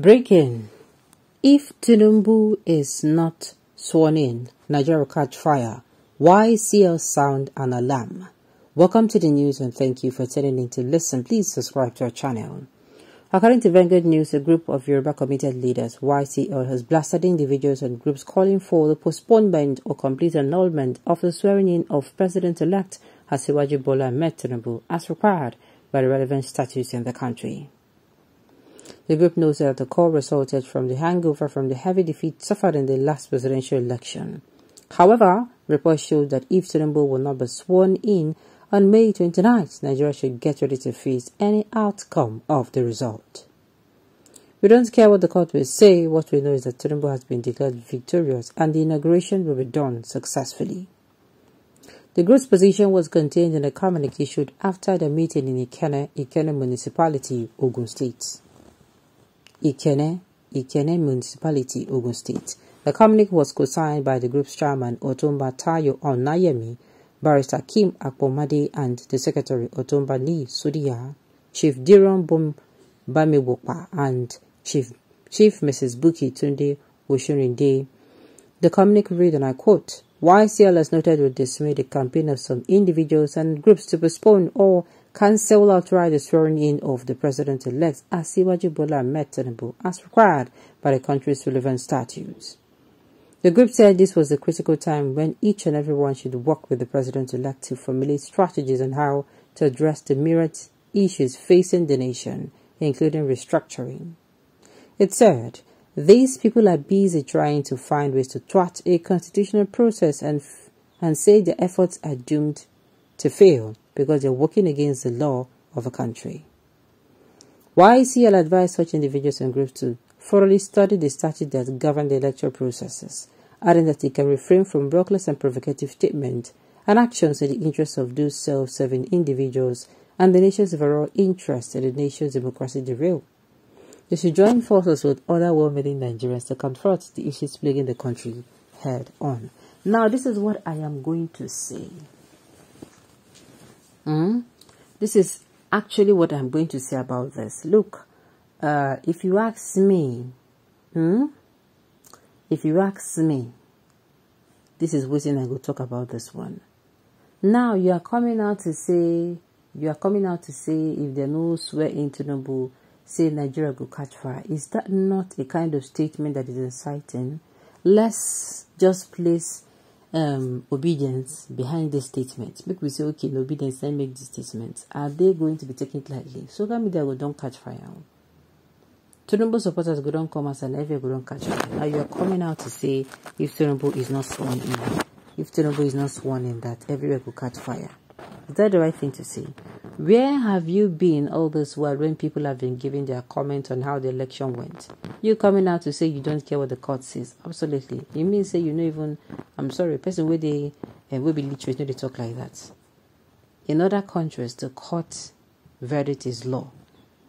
Breaking. If Tinubu is not sworn in, Nigeria will catch fire. YCL sound an alarm? Welcome to the news and thank you for tuning in to listen. Please subscribe to our channel. According to Vanguard News, a group of Yoruba committed leaders, YCL, has blasted individuals and groups calling for the postponement or complete annulment of the swearing-in of President-elect Asiwaju Bola Ahmed Tinubu as required by the relevant statutes in the country. The group notes that the call resulted from the hangover from the heavy defeat suffered in the last presidential election. However, reports show that if Tinubu will not be sworn in on May 29th, Nigeria should get ready to face any outcome of the result. We don't care what the court will say, what we know is that Tinubu has been declared victorious and the inauguration will be done successfully. The group's position was contained in a communique issued after the meeting in Ikenne, Ikenne Municipality, Ogun State. Ikenne, Ikenne Municipality, Ogun State. The communique was co-signed by the group's chairman Otumba Tayo Onayemi, Barrister Kim Akpomade and the secretary Otumba Ni Sudia, Chief Diron Bum Bamiwopa and Chief Chief Mrs. Buki Tunde Oshunrinde. The communique read, and I quote, YCL has noted with dismay the campaign of some individuals and groups to postpone or cancel outright the swearing-in of the president-elect Asiwaju Bola Ahmed Tinubu as required by the country's relevant statutes. The group said this was a critical time when each and everyone should work with the president-elect to formulate strategies on how to address the myriad issues facing the nation, including restructuring. It said, these people are busy trying to find ways to thwart a constitutional process and, and say their efforts are doomed to fail because they're working against the law of a country. YCL advised such individuals and groups to thoroughly study the statutes that govern the electoral processes, adding that they can refrain from reckless and provocative statements and actions in the interests of those self-serving individuals and the nation's overall interest in the nation's democracy derail. They should join forces with other well-meaning Nigerians to confront the issues plaguing the country head on. Now, this is what I am going to say. Mm? This is actually what I'm going to say about this. Look, uh, if you ask me, hmm? if you ask me, this is what I will talk about this one. Now you are coming out to say, you are coming out to say if there no swear in Tinubu, say Nigeria go catch fire. Is that not a kind of statement that is inciting? Let's just place um, obedience behind this statement. Make we say, okay, in obedience, let make this statement. Are they going to be taken lightly? Social media go don't catch fire. Tinubu supporters go don't come as and every go don't catch fire. Now you are coming out to say if Tinubu is not sworn in, if Tinubu is not sworn in, that everywhere will catch fire. Is that the right thing to say? Where have you been all this while when people have been giving their comment on how the election went? You coming out to say you don't care what the court says? Absolutely. You mean say you know even I'm sorry, person where they uh, will be literate, no they talk like that. In other countries, the court verdict is law.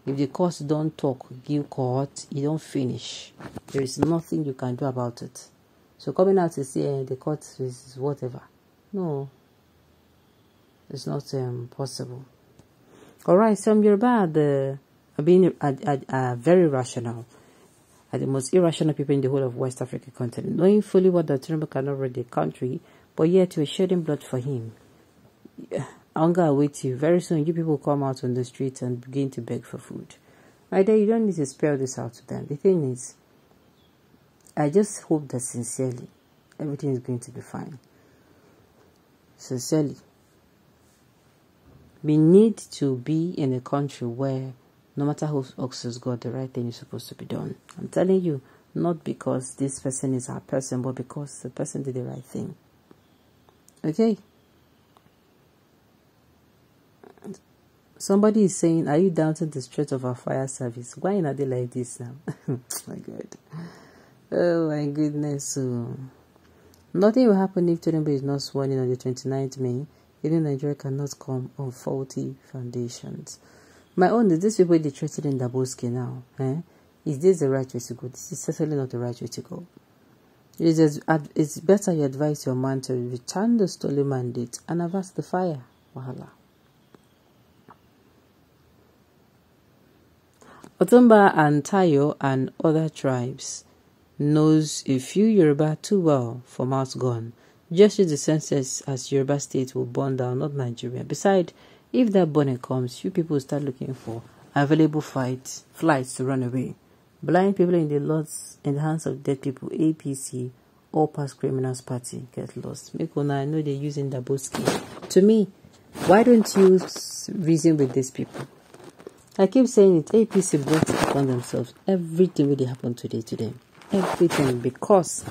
If the court don't talk, give court, you don't finish. There is nothing you can do about it. So coming out to say uh, the court is whatever. No, it's not um, possible. All right, some Yoruba are, being very rational, the most irrational people in the whole of West African continent, knowing fully what the Tinubu cannot run the country, but yet we're shedding blood for him. Hunger awaits you. Very soon, you people come out on the streets and begin to beg for food. My dear, you don't need to spell this out to them. The thing is, I just hope that sincerely, everything is going to be fine. Sincerely. We need to be in a country where no matter who asks God, the right thing is supposed to be done. I'm telling you, not because this person is our person, but because the person did the right thing. Okay? Somebody is saying, Are you down to the stretch of our fire service? Why are they like this now? my God. Oh my goodness. So, nothing will happen if Tinubu is not sworn in on the 29th May. Even Nigeria cannot come on faulty foundations. My own is this people they treated in Daboski now. Eh? Is this the right way to go? This is certainly not the right way to go. It is it's better you advise your man to return the stolen mandate and avert the fire. Wahala. Otumba and Tayo and other tribes knows a few Yoruba too well for mouth gone. Just use the census as Yoruba state will burn down, not Nigeria. Besides, if that burning comes, you people will start looking for available fight, flights to run away. Blind people in the lots in the hands of dead people, APC, all past criminals party get lost. Make I know they're using scheme. To me, why don't you reason with these people? I keep saying it, APC brought upon themselves. Everything really happened today to them. Everything because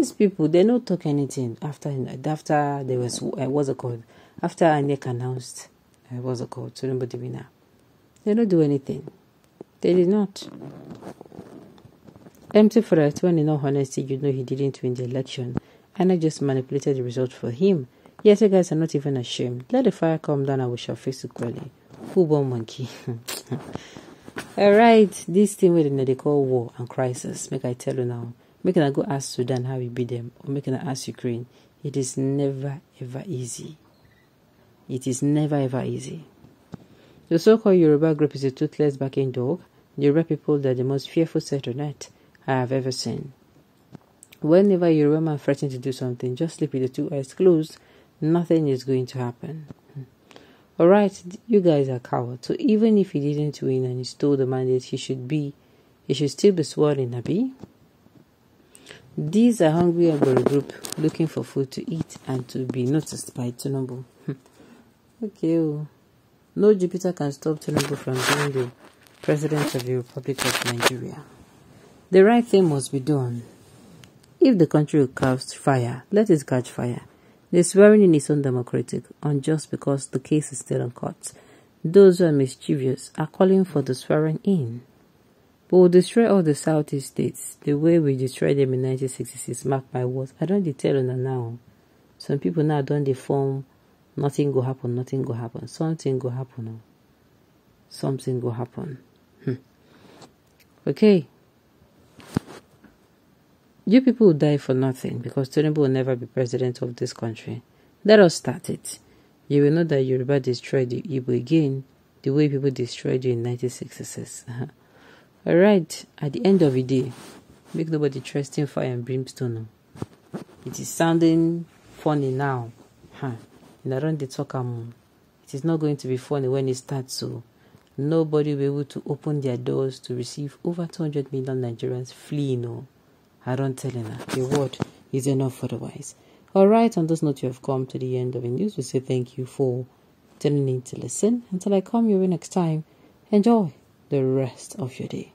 these people they don't talk anything after after there was uh, what's it called after INEC announced uh, what's it called nobody winner. They don't do anything. They did not. Empty for threat when in all honesty you know he didn't win the election and I just manipulated the result for him. Yes, you guys are not even ashamed. Let the fire come down and we shall face it clearly. Born monkey? Alright, this thing with the they call war and crisis. Make I tell you now. Making I go ask Sudan how we beat them or making I ask Ukraine. It is never ever easy. It is never ever easy. The so-called Yoruba group is a toothless backing dog. The Yoruba people are the most fearful set on earth I have ever seen. Whenever Yoruba man threatens to do something, just sleep with the two eyes closed. Nothing is going to happen. Hmm. Alright, you guys are cowards. So even if he didn't win and he stole the mandate, he should be, he should still be sworn in, Abi. These are hungry Agbero group looking for food to eat and to be noticed by Tinubu. Hmm. okay. Oh. No Jupiter can stop Tinubu from being the President of the Republic of Nigeria. The right thing must be done. If the country will catch fire, let it catch fire. The swearing in is undemocratic, unjust because the case is still in court. Those who are mischievous are calling for the swearing in. But we'll destroy all the southeast states the way we destroyed them in 1966. Mark my words. I don't tell you now. Some people now don't deform nothing go happen, nothing go happen. Something go happen. Oh. Something go happen. Hmm. Okay. You people will die for nothing because Tinubu will never be president of this country. Let us start it. You will know that Yoruba destroyed the Igbo again the way people destroyed you in 1966. Alright, at the end of the day, make nobody trust in fire and brimstone. It is sounding funny now. Huh in around the talk um, it is not going to be funny when it starts so nobody will be able to open their doors to receive over 200 million Nigerians fleeing or around telling her the word is enough otherwise. Alright, on this note you have come to the end of the news. We say thank you for tuning in to listen. Until I come your way next time, enjoy the rest of your day.